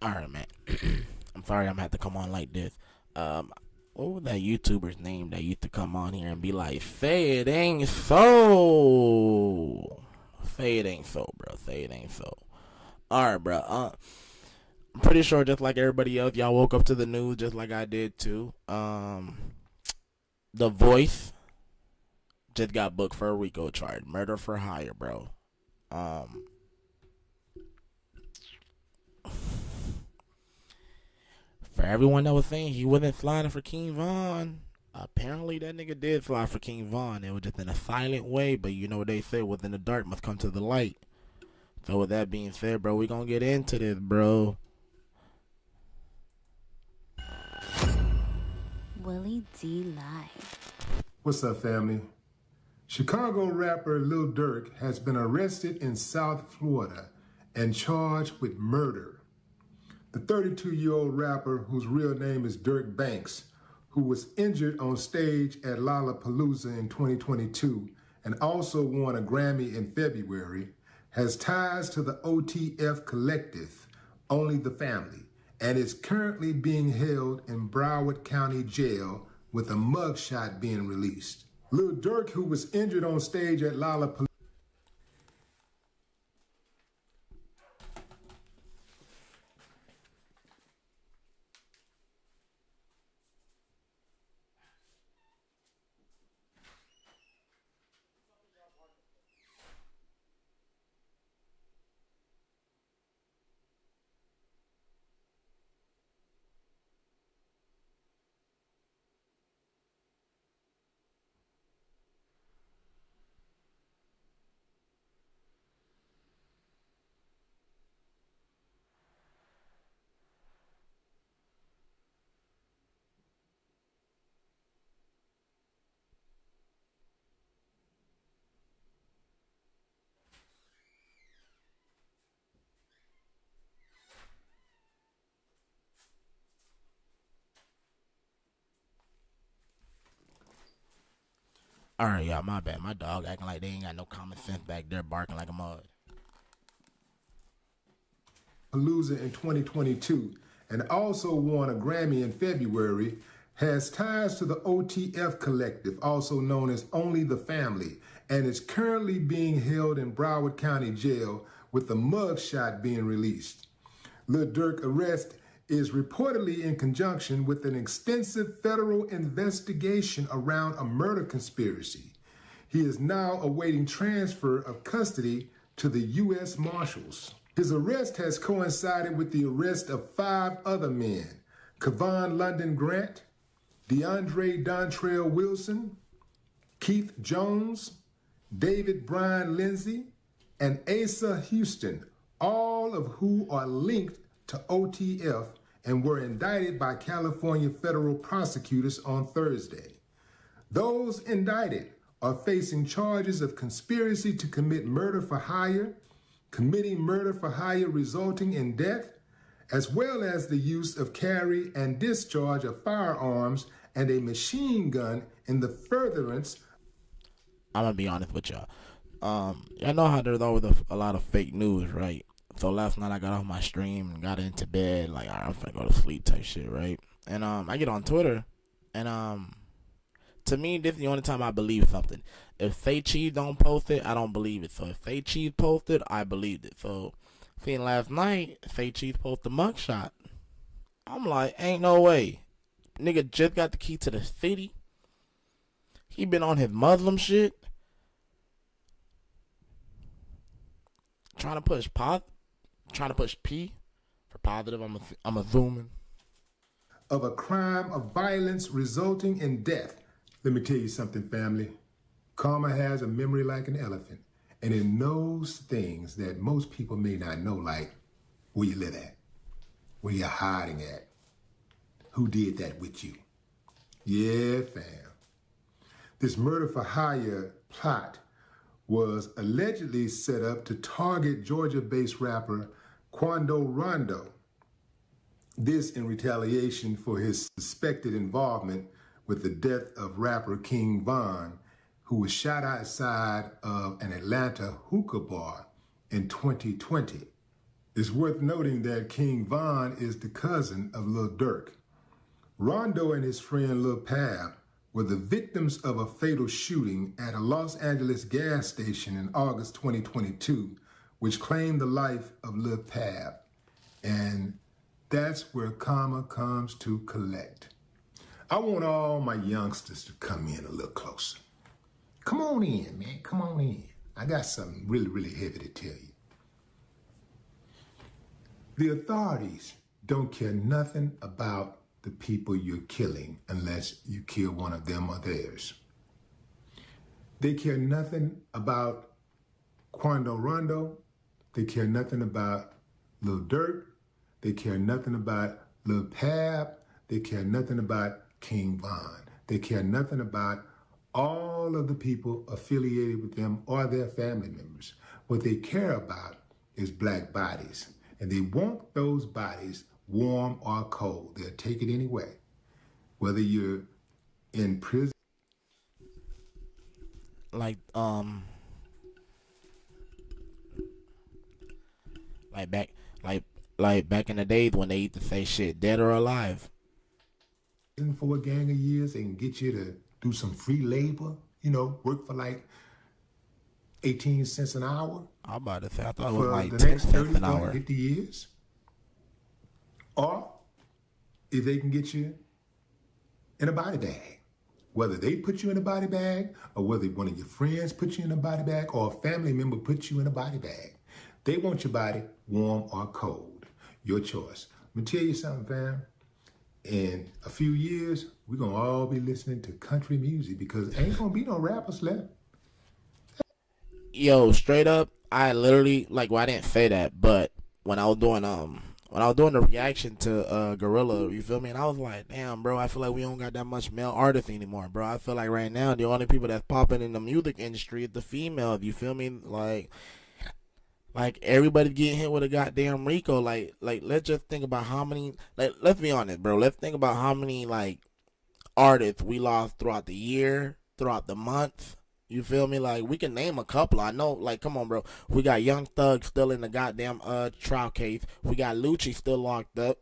All right, man. I'm sorry I'm gonna have to come on like this. Um, what was that YouTuber's name that used to come on here and be like, "Say it ain't so." Say it ain't so, bro. Say it ain't so. All right, bro. Uh, I'm pretty sure, just like everybody else, y'all woke up to the news just like I did too. Um, The Voice just got booked for a RICO charge, murder for hire, bro. Um, for everyone that was saying he wasn't flying for King Von, apparently that nigga did fly for King Von. It was just in a silent way, but you know what they say, within the dark must come to the light. So with that being said, bro, we gonna get into this, bro. Willie D Live. What's up, family? Chicago rapper Lil Durk has been arrested in South Florida and charged with murder. The 32 year old rapper, whose real name is Durk Banks, who was injured on stage at Lollapalooza in 2022 and also won a Grammy in February, has ties to the OTF collective, Only the Family, and is currently being held in Broward County Jail with a mugshot being released. Lil Durk, who was injured on stage at Lollapalooza, All right, y'all, my bad. My dog acting like they ain't got no common sense back there, barking like a mud. A loser in 2022 and also won a Grammy in February, has ties to the OTF collective, also known as Only the Family, and is currently being held in Broward County Jail with a mugshot being released. Lil Durk arrest is reportedly in conjunction with an extensive federal investigation around a murder conspiracy. He is now awaiting transfer of custody to the U.S. Marshals. His arrest has coincided with the arrest of five other men Kavon London Grant, DeAndre Dontrell Wilson, Keith Jones, David Brian Lindsey, and Asa Houston, all of who are linked to OTF and were indicted by California federal prosecutors on Thursday. Those indicted are facing charges of conspiracy to commit murder for hire, committing murder for hire resulting in death, as well as the use of carry and discharge of firearms and a machine gun in the furtherance I'm gonna be honest with y'all. Um, y'all know how there's always a, a lot of fake news, right? So last night I got off my stream and got into bed, like I'm finna go to sleep type shit, right? And um, I get on Twitter, and um, to me this is the only time I believe something. If Say Cheese don't post it, I don't believe it. So if Say Cheese posted, I believed it. So seeing last night, Say Cheese posted the mugshot. I'm like, ain't no way. Nigga just got the key to the city. He been on his Muslim shit. Trying to push pos trying to push P for positive. I'm a, I'm assuming. of a crime of violence resulting in death. Let me tell you something, family. Karma has a memory like an elephant, and it knows things that most people may not know, like where you live at, where you're hiding at, who did that with you. Yeah, fam. This murder for hire plot was allegedly set up to target Georgia based rapper Quando Rondo. This in retaliation for his suspected involvement with the death of rapper King Von, who was shot outside of an Atlanta hookah bar in 2020. It's worth noting that King Von is the cousin of Lil Durk. Rondo and his friend Lul Pab were the victims of a fatal shooting at a Los Angeles gas station in August 2022, which claimed the life of Lul Pab. And that's where karma comes to collect. I want all my youngsters to come in a little closer. Come on in, man. Come on in. I got something really, really heavy to tell you. The authorities don't care nothing about the people you're killing unless you kill one of them or theirs. They care nothing about Quando Rondo. They care nothing about Lil Durk. They care nothing about Lul Pab. They care nothing about King Von. They care nothing about all of the people affiliated with them or their family members. What they care about is black bodies. And they want those bodies warm or cold. They'll take it anyway. Whether you're in prison. Like, um, like back, like, like back in the days when they used to say shit, dead or alive. For a gang of years, and get you to do some free labor, you know, work for like 18 cents an hour. I'm about to say, I thought it was like 10 cents an hour. 50 years. Or if they can get you in a body bag, whether they put you in a body bag or whether one of your friends put you in a body bag or a family member put you in a body bag, they want your body warm or cold. Your choice. Let me tell you something, fam. In a few years, we're going to all be listening to country music because ain't going to be no rappers left yo, straight up, I literally like. Well, I didn't say that, but when I was doing um when I was doing the reaction to uh GloRilla, you feel me? And I was like, damn, bro, I feel like we don't got that much male artists anymore, bro. I feel like right now the only people that's popping in the music industry is the females. You feel me? Like. Like everybody getting hit with a goddamn Rico. Like, like let's just think about how many. Like, let's be honest, bro. Let's think about how many like artists we lost throughout the year, throughout the month, you feel me? Like we can name a couple. I know. Like, come on, bro. We got Young Thug still in the goddamn uh trial case. We got Lucci still locked up.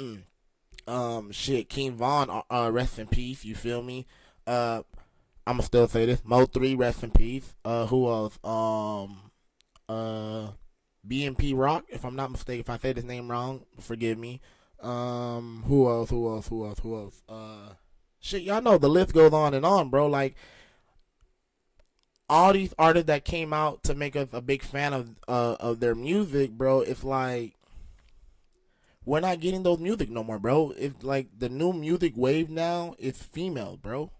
um, shit. King Von, uh, uh, rest in peace. You feel me? Uh, I'ma still say this. Mo3, rest in peace. Uh, who else? Um, uh, BMP Rock. If I'm not mistaken, if I said his name wrong, forgive me. Um, who else? Who else? Who else? Who else? Uh, shit. Y'all know the list goes on and on, bro. Like all these artists that came out to make us a big fan of uh, of their music, bro, it's like we're not getting those music no more, bro. It's like the new music wave now is female, bro.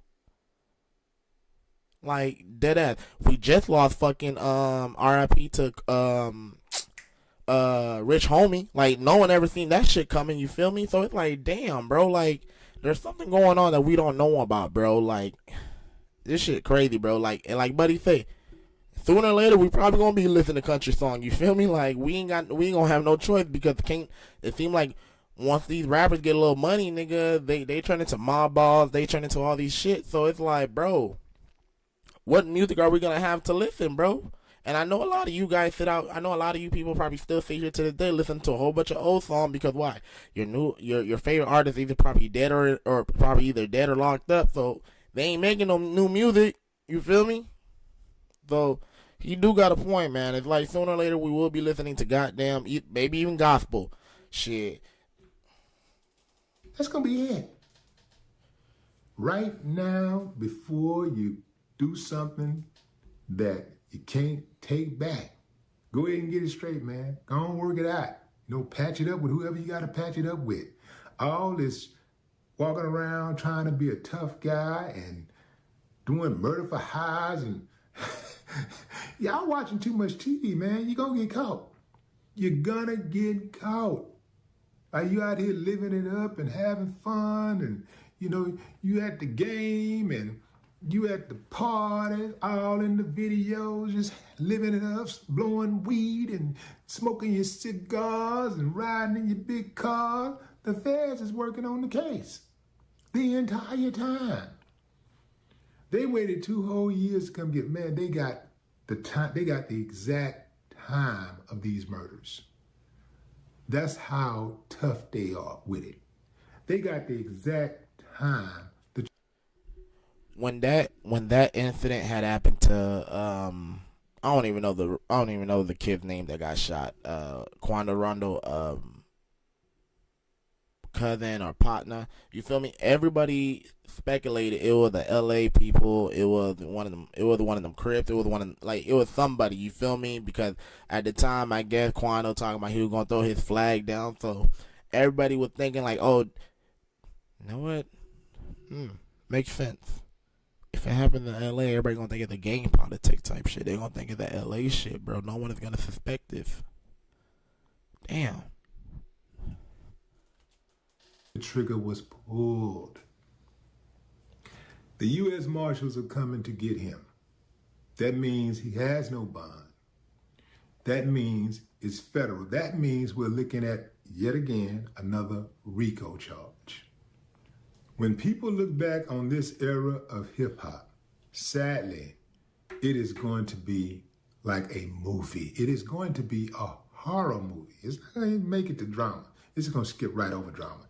Like dead ass. We just lost fucking um RIP to um uh Rich Homie. Like no one ever seen that shit coming, you feel me? So it's like damn, bro, like there's something going on that we don't know about, bro. Like this shit crazy, bro. Like and like Buddy say, sooner or later we probably gonna be listening to country song. You feel me? Like we ain't got we ain't gonna have no choice because can't. It seem like once these rappers get a little money, nigga, they they turn into mob balls. They turn into all these shit. So it's like, bro, what music are we gonna have to listen, bro? And I know a lot of you guys sit out. I know a lot of you people probably still sit here to this day listen to a whole bunch of old songs because why? Your new your your favorite artist either probably dead or or probably either dead or locked up. So they ain't making no new music. You feel me? So you do got a point, man. It's like sooner or later we will be listening to goddamn, maybe even gospel shit. That's gonna be it. Right now, before you do something that you can't take back, go ahead and get it straight, man. Go on, work it out. You know, patch it up with whoever you gotta patch it up with. All this walking around trying to be a tough guy and doing murder for hires and y'all watching too much TV, man. You're gonna get caught. You're gonna get caught. Are you out here living it up and having fun and you know, you at the game and you at the party, all in the videos, just living it up, blowing weed and smoking your cigars and riding in your big car. The feds is working on the case the entire time. They waited two whole years to come get man. They got the time. They got the exact time of these murders. That's how tough they are with it. They got the exact time. When that when that incident had happened to um I don't even know the I don't even know the kid's name that got shot. Uh Quando Rondo um cousin or partner. You feel me? Everybody speculated it was the LA people, it was one of them it was one of them Crips, it was one of like it was somebody, you feel me? Because at the time I guess Quando talking about he was gonna throw his flag down, so everybody was thinking like, Oh you know what? Hmm, makes sense if it happened in LA, everybody gonna think of the gang politics type shit. They gonna think of the LA shit, bro. No one is gonna suspect this. Damn. The trigger was pulled. The U.S. Marshals are coming to get him. That means he has no bond. That means it's federal. That means we're looking at, yet again, another RICO charge. When people look back on this era of hip hop, sadly, it is going to be like a movie. It is going to be a horror movie. It's not going to make it to drama. It's going to skip right over drama.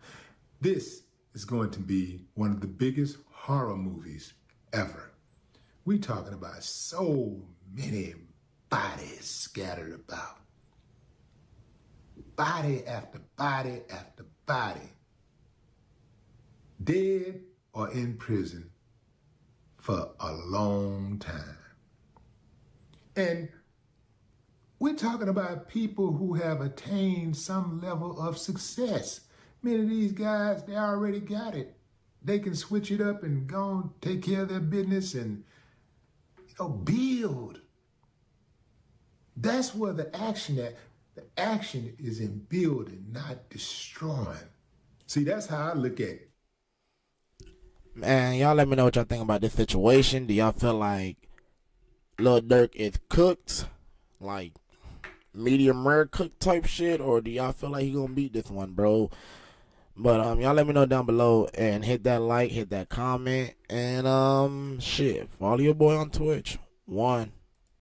This is going to be one of the biggest horror movies ever. We talking about so many bodies scattered about. Body after body after body dead or in prison for a long time. And we're talking about people who have attained some level of success. Many of these guys, they already got it. They can switch it up and go and take care of their business and you know build. That's where the action that the action is in building, not destroying. See, that's how I look at it. Man, y'all let me know what y'all think about this situation. Do y'all feel like Lil Durk is cooked? Like medium rare cooked type shit? Or do y'all feel like he gonna beat this one, bro? But um y'all let me know down below and hit that like, hit that comment, and um shit, follow your boy on Twitch. One.